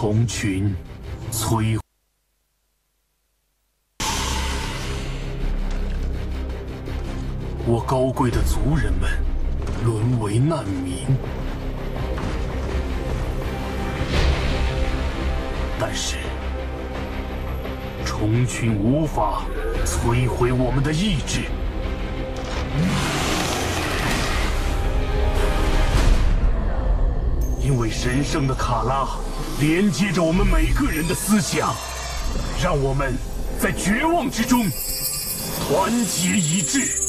虫群摧毁。我高贵的族人们沦为难民，但是虫群无法摧毁我们的意志，因为神圣的卡拉连接着我们每个人的思想，让我们在绝望之中团结一致。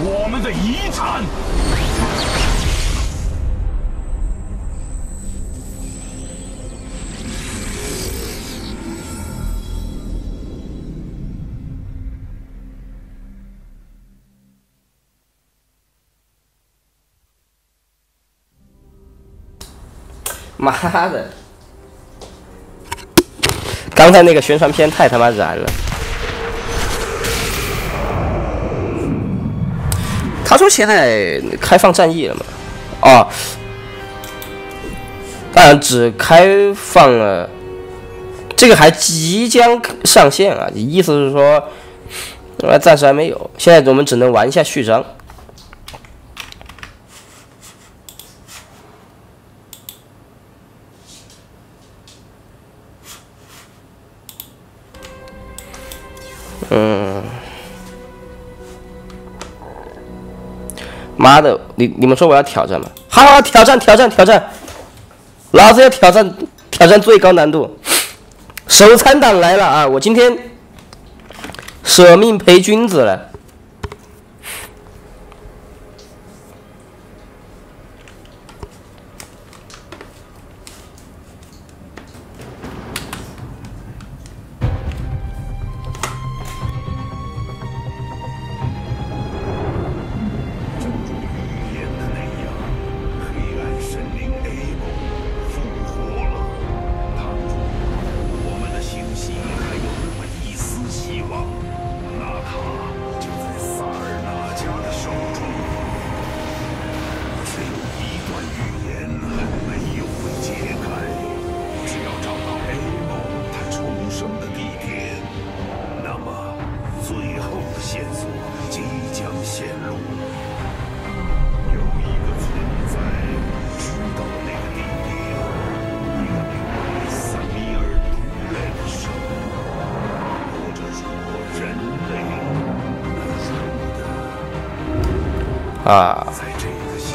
我们的遗产妈的！刚才那个宣传片太他妈燃了。他说现在开放战役了嘛？啊，当然只开放了，这个还即将上线啊！意思是说，呃，暂时还没有，现在我们只能玩一下序章。妈的，你你们说我要挑战吗？好，挑战挑战挑战，老子要挑战挑战最高难度，手残党来了啊！我今天舍命陪君子了。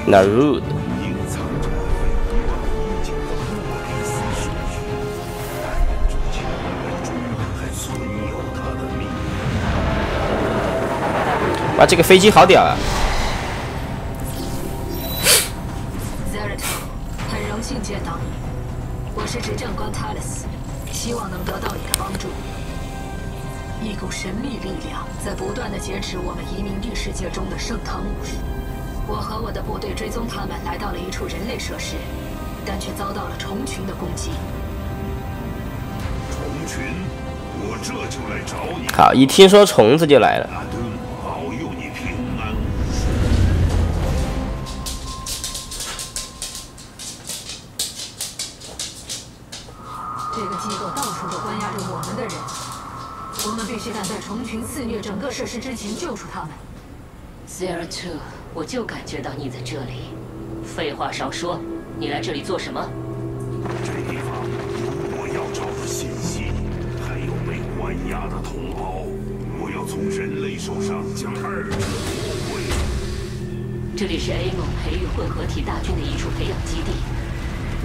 纳鲁德！哇，这个飞机好屌啊 zero 很荣幸见到你，我是执政官 Talos，希望能得到你的帮助。一股神秘力量在不断的劫持我们移民地世界中的盛唐武术。我和我的部队追踪他们来到了一处人类设施，但却遭到了虫群的攻击。虫群，我这就来找你。好，一听说虫子就来了。阿顿，保佑你平安。这个机构到处都关押着我们的人，我们必须赶在虫群肆虐整个设施之前救出他们。Zero Two，我就感觉到你在这里。废话少说，你来这里做什么？这地方有我要找的信息，还有被关押的同胞。我要从人类手上将二者夺回。这里是 A 梦培育混合体大军的一处培养基地，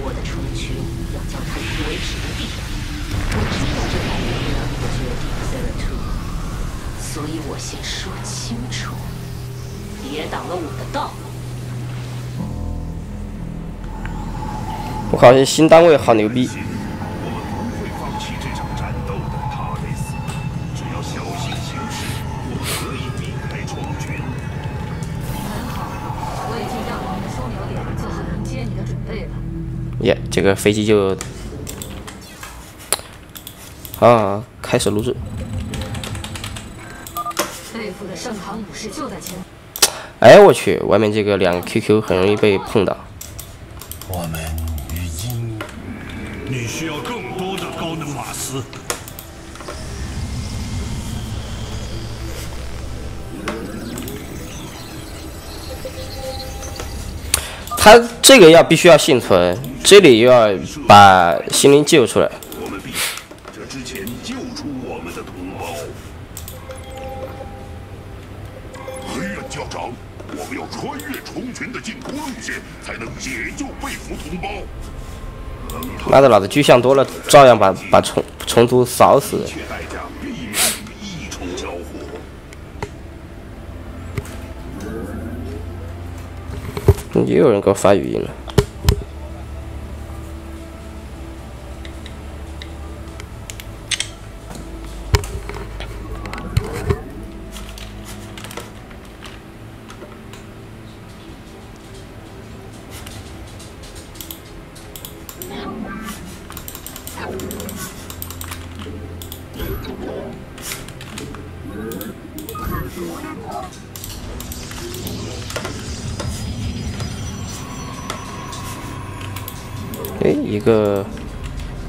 我的虫群要将它夷为平地。我知道这改变了你的决定，Zero Two，所以我先说清楚，别挡了我的道。我靠，这新单位好牛逼！放弃这场战斗的。只要小心行事，我们可以避开我已经调动你的点，做好迎接你的准备了。耶，这个飞机就啊，开始录制。对付的盛唐武士就在前。哎，我去，外面这个两个 QQ 很容易被碰到。我们已经你需要更多的高能瓦斯。他这个要必须要幸存，这里又要把心灵救出来。妈的，老子巨像多了，照样把把虫虫族扫死。切代价避免与异虫交火。又有人给我发语音了。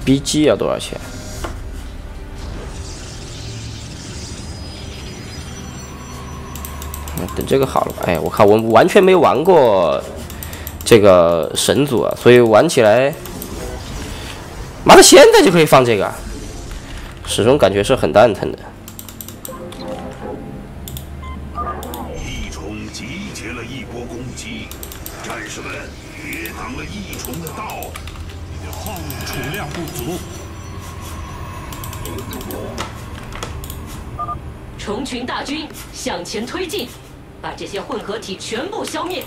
BG 要多少钱？等这个好了吧？哎，我靠，我完全没玩过这个神族啊，所以玩起来，妈的，现在就可以放这个，始终感觉是很蛋疼的。异虫集结了一波攻击，战士们别挡了异虫的道。矿物储量不足，虫群大军向前推进，把这些混合体全部消灭。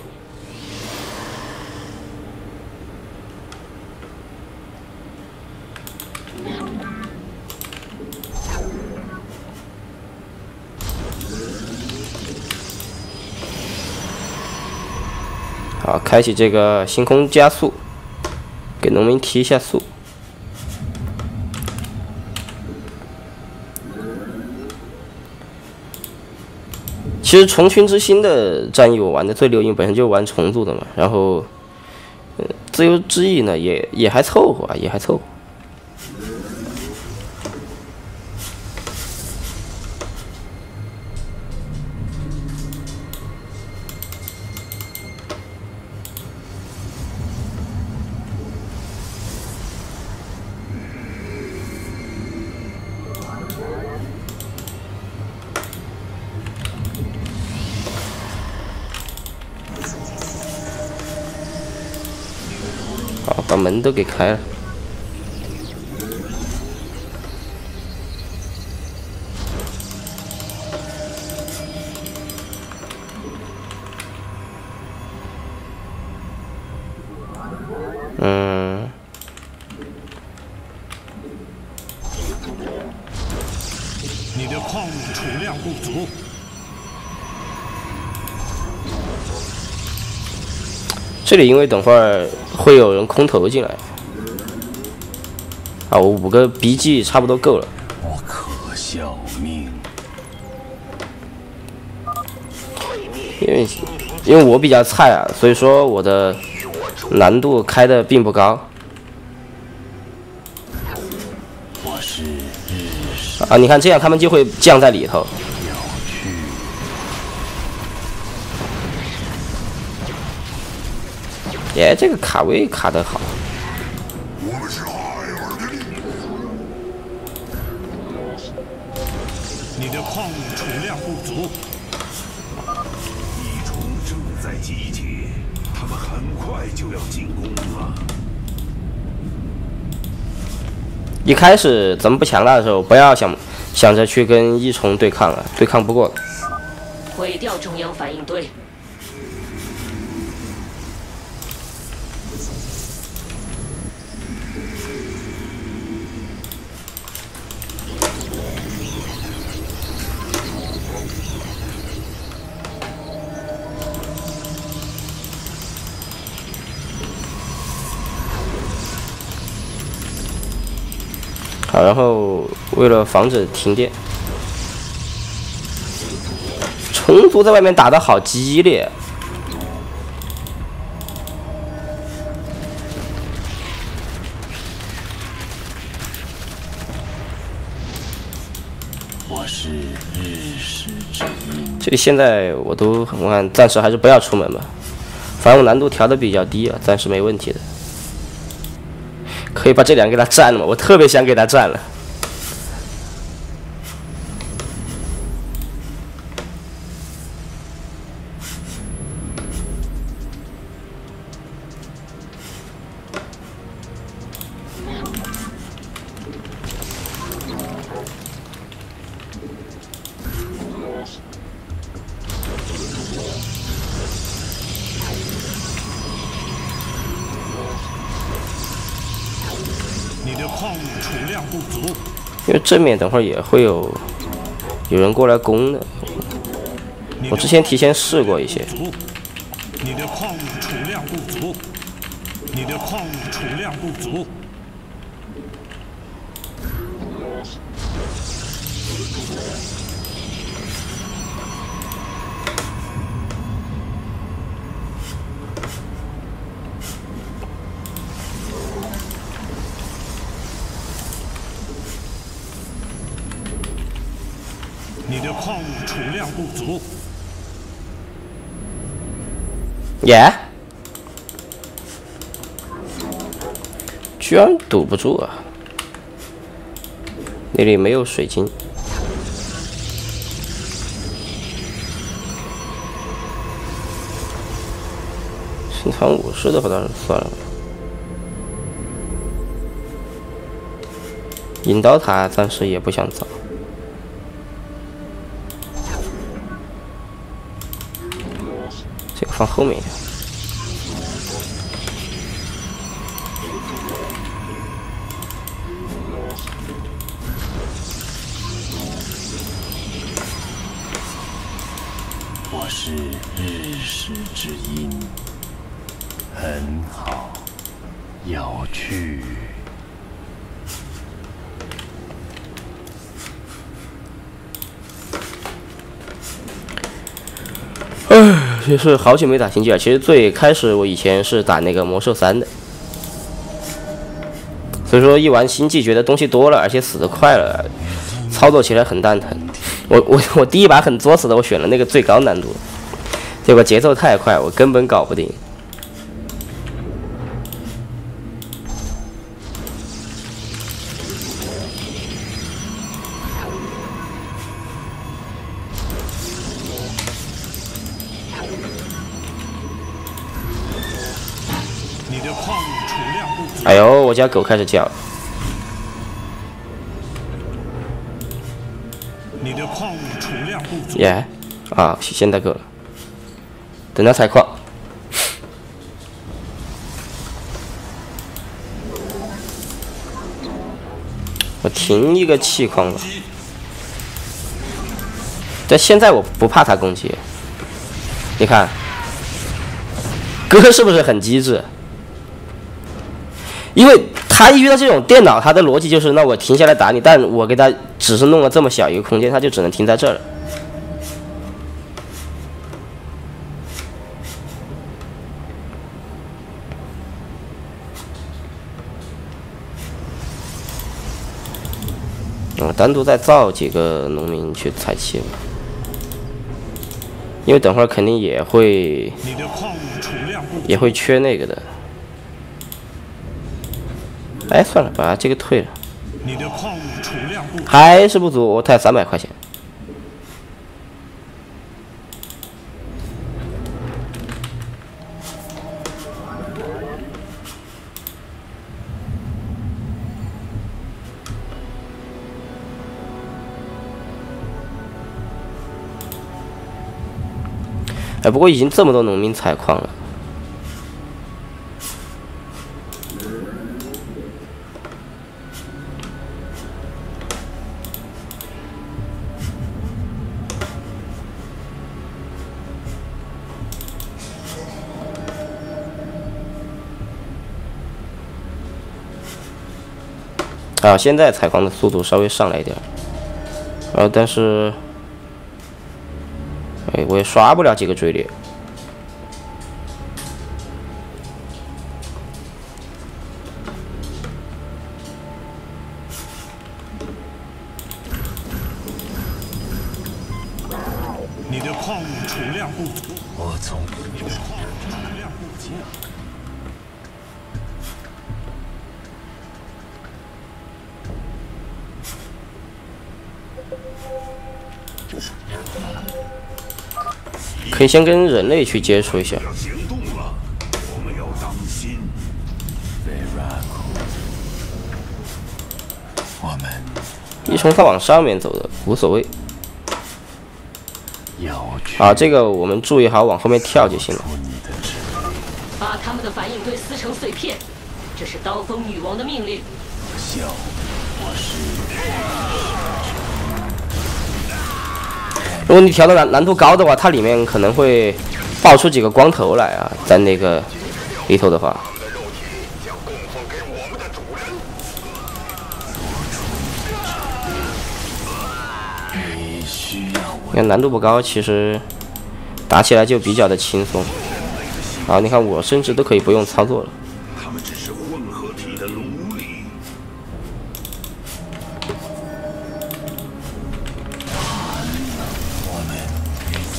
好，开启这个星空加速，给农民提一下速。其实虫群之心的战役我玩的最溜，因为本身就玩虫族的嘛。然后，呃，自由之翼呢也也还凑合啊，也还凑合。把门都给开了。嗯。你的矿物储量不足。这里因为等会儿会有人空投进来，啊，我五个 BG 差不多够了。我可笑命。因为因为我比较菜啊，所以说我的难度开的并不高。啊，你看这样他们就会降在里头。耶，这个卡位卡的好。我们是海尔的力量。你的矿物储量不足。异虫正在集结，他们很快就要进攻了。一开始咱们不强大的时候，不要想想着去跟异虫对抗了，对抗不过的。毁掉中央反应堆。好，然后为了防止停电，虫族在外面打的好激烈。我是日食之。这里现在我都我看暂时还是不要出门吧，反正我难度调的比较低啊，暂时没问题的。可以把这两个给他占了吗？我特别想给他占了。正面等会儿也会有有人过来攻的，我之前提前试过一些。你的矿物储量不足。你的矿物储量不足。你的矿物储量不足。耶、居然堵不住啊！那里没有水晶。心藏武士的话倒是算了。引导塔暂时也不想找。这个放后面一点。我是日食之音。很好，要去。就是好久没打星际了。其实最开始我以前是打那个魔兽三的，所以说一玩星际觉得东西多了，而且死的快了，操作起来很蛋疼。我我我第一把很作死的，我选了那个最高难度，结果节奏太快，我根本搞不定。我家狗开始叫。你的矿物储量不足。耶、啊，现在够了。等它采矿。我停一个气矿吧。但现在我不怕它攻击，你看，哥是不是很机智？因为他一遇到这种电脑，他的逻辑就是，那我停下来打你，但我给他只是弄了这么小一个空间，他就只能停在这儿了。我单独再造几个农民去采气吧，因为等会儿肯定也会也会缺那个的。哎，算了，把这个退了，你的矿物储量不还是不足，我才三百块钱。哎，不过已经这么多农民采矿了。啊，现在采矿的速度稍微上来一点呃，啊，但是，哎，我也刷不了几个追猎。你的矿物储量不足，我从你的矿物储量不足。可以先跟人类去接触一下。行动了，我们要当心。我们一从他往上面走的无所谓啊，这个我们注意好往后面跳就行了。把他们的反应堆撕成碎片，这是刀锋女王的命令。笑，如果你调的难难度高的话，它里面可能会爆出几个光头来啊，在那个里头的话，你需要我你看难度不高，其实打起来就比较的轻松。啊，你看我甚至都可以不用操作了。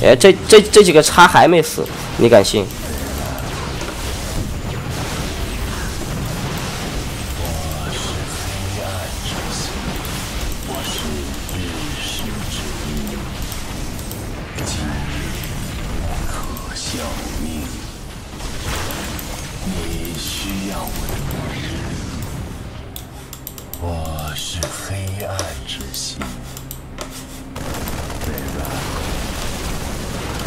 哎，这这这几个叉还没死，你敢信？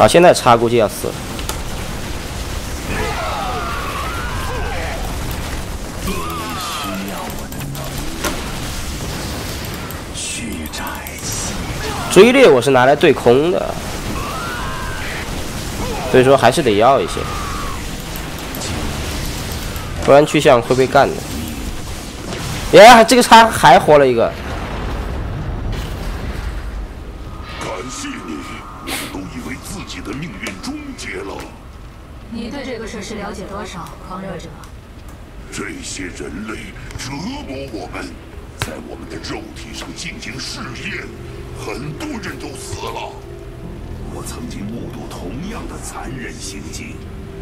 现在叉估计要死了。追猎我是拿来对空的，所以说还是得要一些，不然去向会被干的。耶，这个叉还活了一个，这个设施了解多少，狂热者？这些人类折磨我们，在我们的肉体上进行试验，很多人都死了。我曾经目睹同样的残忍行径，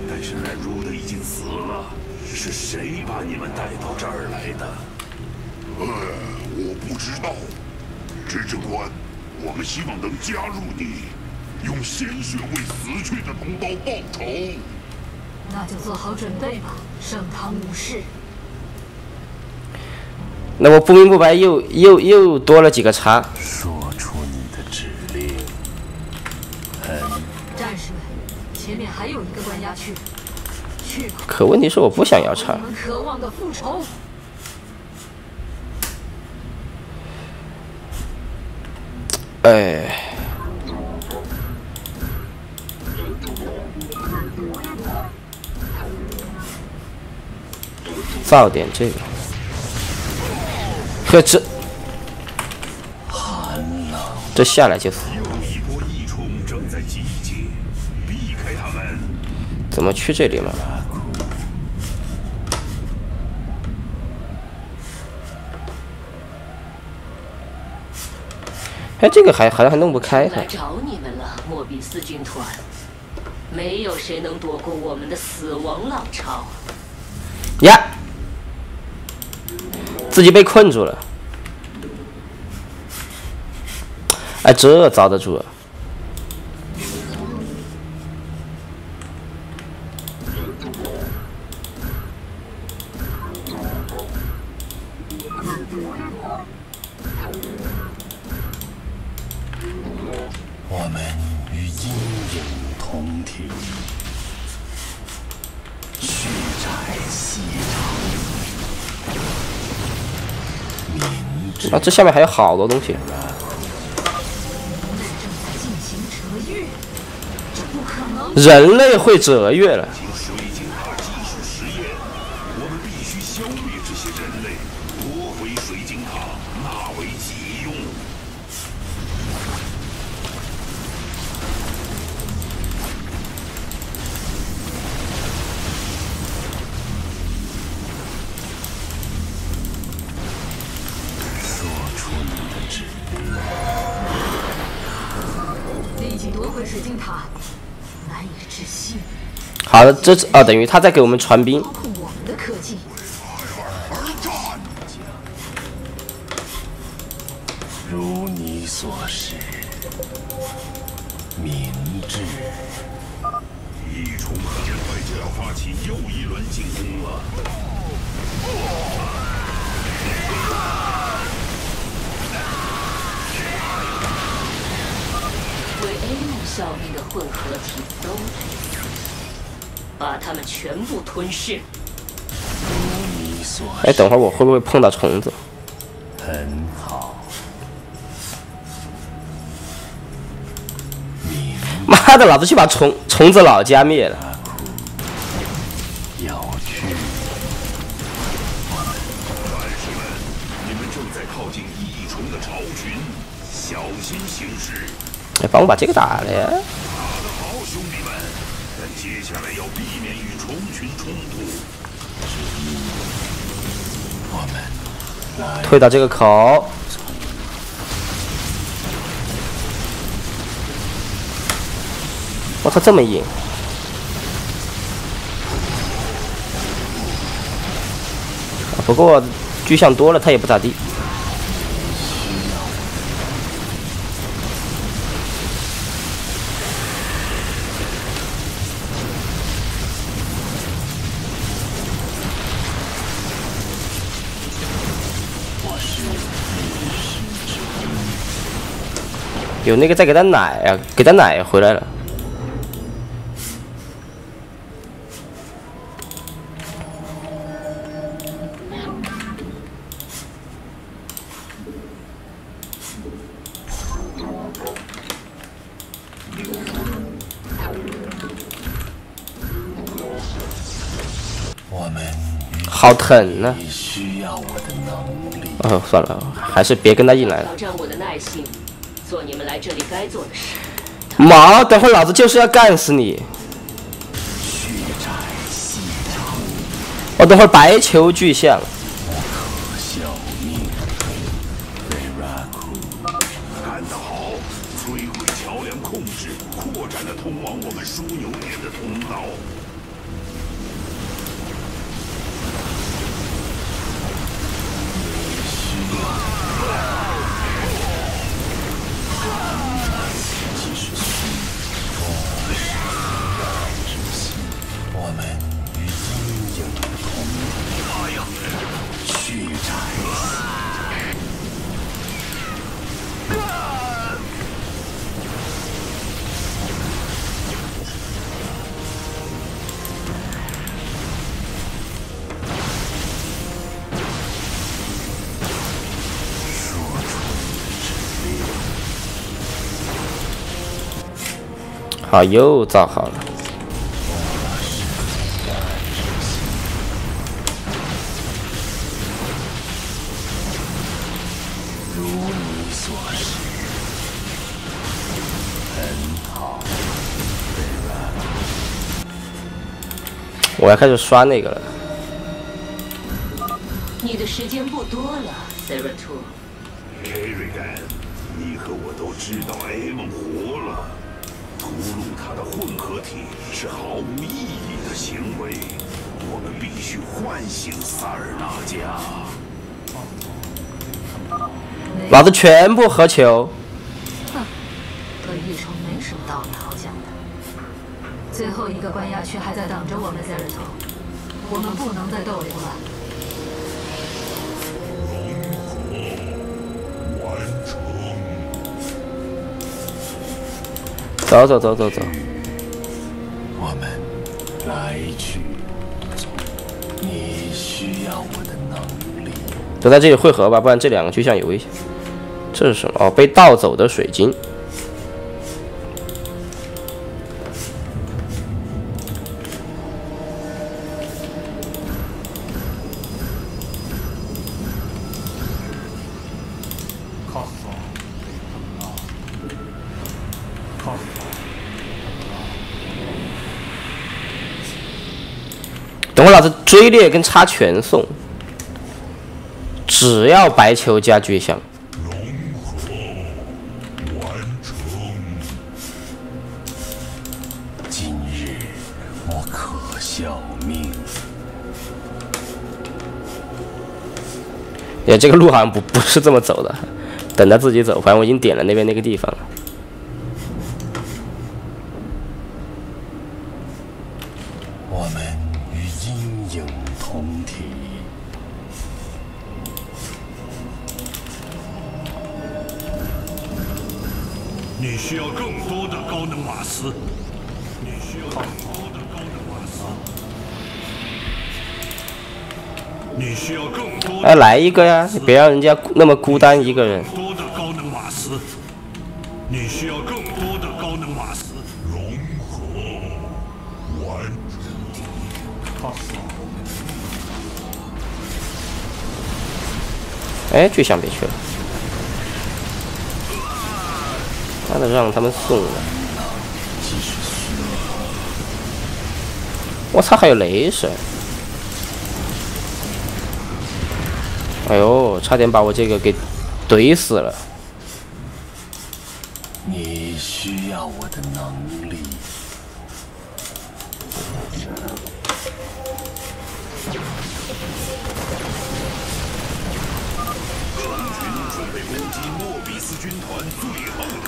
但是那如的已经死了。是谁把你们带到这儿来的？呃，我不知道。执政官，我们希望能加入你，用鲜血为死去的同胞报仇。那就做好准备吧，盛唐武士。那我不明不白又，又又多了几个叉。说出你的指令。很。战士们，前面还有一个关押区，去吧。可问题是我不想要叉。你们渴望的复仇。哎。造点这个，呵这这下来就死。有一波异虫正在集结，避开他们。怎么去这里嘛？哎，这个还好像还弄不开它来。找你们了，莫比斯军团。没有谁能躲过我们的死亡浪潮。呀，自己被困住了。哎，这遭得住啊？啊，这下面还有好多东西。人类会折月了。好的，这啊等于他在给我们传兵包。括我们的科技。而战，如你所示，明智。异虫很快就要发起又一轮进攻了。为 A 梦效力的混合体都，把他们全部吞噬。哎，等会儿我会不会碰到虫子？很好。妈的，老子去把虫虫子老家灭了。要去，战士们，你们正在靠近异虫的巢群，小心行事。哎，帮我把这个打了呀！推到这个口。我操，这么硬！不过巨像多了，他也不咋地。有那个在给他奶啊，给他奶回来了。我们好疼呢。哦，算了，还是别跟他硬来了。挑战我的耐性，做你们来这里该做的事。毛，等会儿老子就是要干死你！我等会儿白球巨像。效命。干得好！摧毁桥梁控制，扩展了通往我们枢纽点的通道。好，又造好了。我要开始刷那个了。你的时间不多了，Sarah Two。Kerrigan，你和我都知道梦活了，屠戮他的混合体是毫无意义的行为。我们必须唤醒萨尔纳加。老子全部合球。最后一个关押区还在等着我们 Zerato，我们不能再逗留了。走走走走走。我们来去。你需要我的能力。都在这里汇合吧，不然这两个就像有危险。这是什么？哦，被盗走的水晶。等会老子追猎跟插拳送，只要白球加巨响。今日我可效命。哎，这个路好像不不是这么走的，等他自己走。反正我已经点了那边那个地方了。一个呀！你别让人家那么孤单一个人。多的高能瓦斯。你需要更多的高能瓦斯。融合完哎，巨象别去了，妈的，让他们送了。我操，还有雷神！哎呦，差点把我这个给怼死了。你需要我的能力。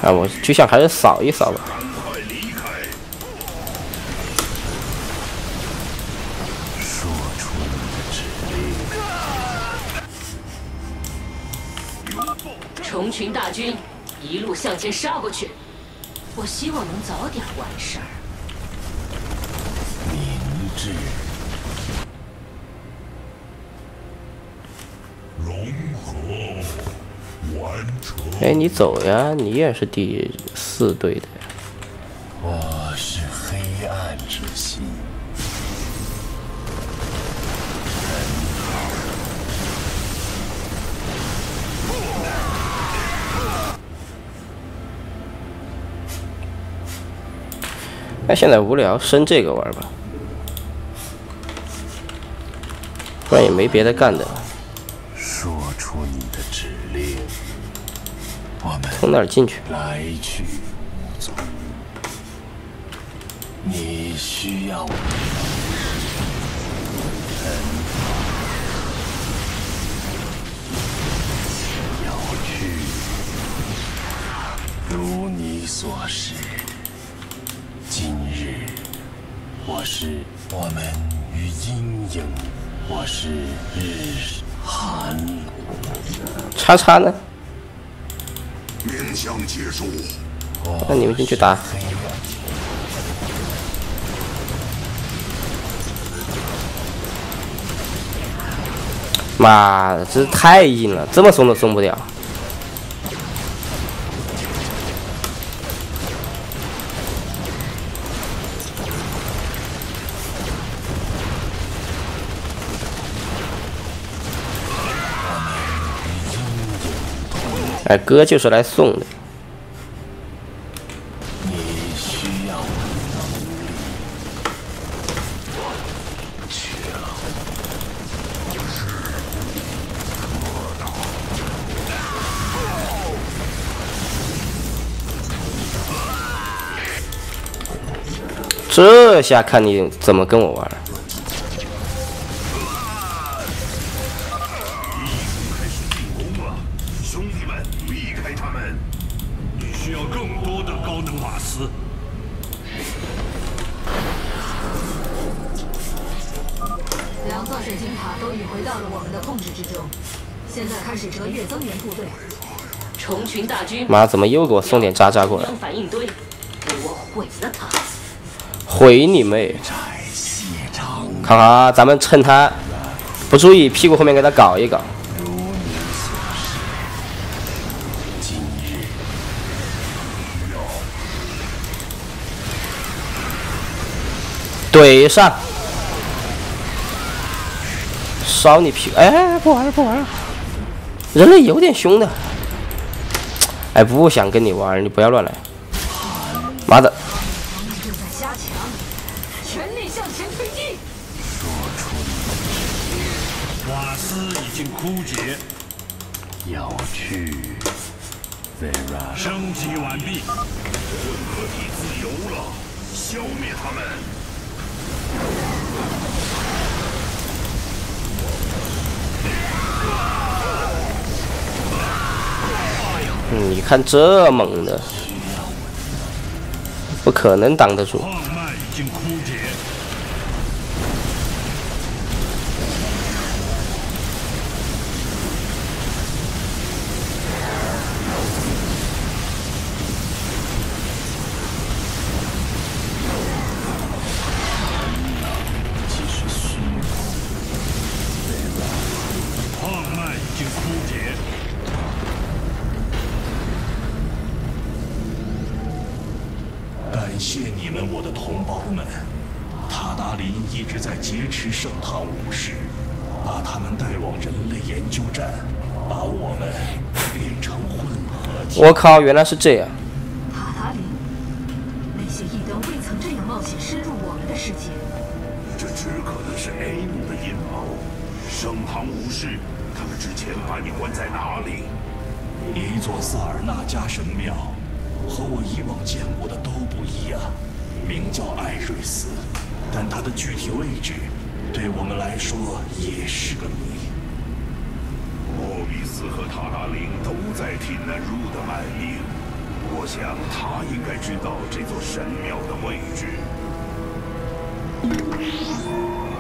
啊，我就想还是扫一扫吧。向前杀过去，我希望能早点完事儿。明智。融合完成。哎，你走呀，你也是第四队的那现在无聊，升这个玩吧，不然也没别的干的。说出你的指令。我们从哪儿进去？来去无踪。你需要我的要去，如你所示。今日，我是我们与阴影，我是日寒叉叉呢？面向结束。那你们先去打。妈的，这太硬了，这么松都松不掉。哎，哥就是来送的。你需要这下看你怎么跟我玩避开他们！你需要更多的高能瓦斯。两座水晶塔都已回到了我们的控制之中，现在开始折越增援部队。虫群大军，妈，怎么又给我送点渣渣过来？相反应堆，给我毁了他！毁你妹！看看啊，咱们趁他不注意，屁股后面给他搞一搞。怼上，烧你屁股！哎，不玩了，不玩了。人类有点凶的，哎，不想跟你玩，你不要乱来。妈的，加强，全力向前推进。瓦斯已经枯竭，要去 Vera 升级完毕。混合体自由了，消灭他们！嗯你看这猛的，不可能挡得住。我靠，原来是这样。塔达林，那些异端未曾这样冒险深入我们的世界。这只可能是 A 姆的阴谋。圣堂武士，他们之前把你关在哪里？一座萨尔纳加神庙，和我以往见过的都不一样，名叫艾瑞斯，但它的具体位置，对我们来说也是个谜。和塔拉林都在替那入的卖命，我想他应该知道这座神庙的位置。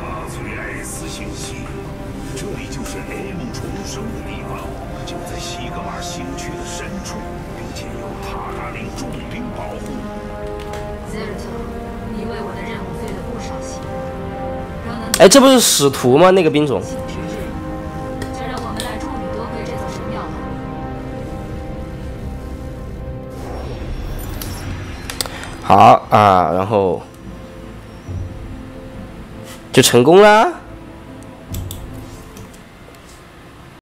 阿崔艾斯星系，这里就是 M 重生的地方，就在西格玛星区的深处，并且有塔达林重兵保护。Zerto，你为我的任务费了不少心。哎，这不是使徒吗？那个兵种。好啊，然后就成功啦。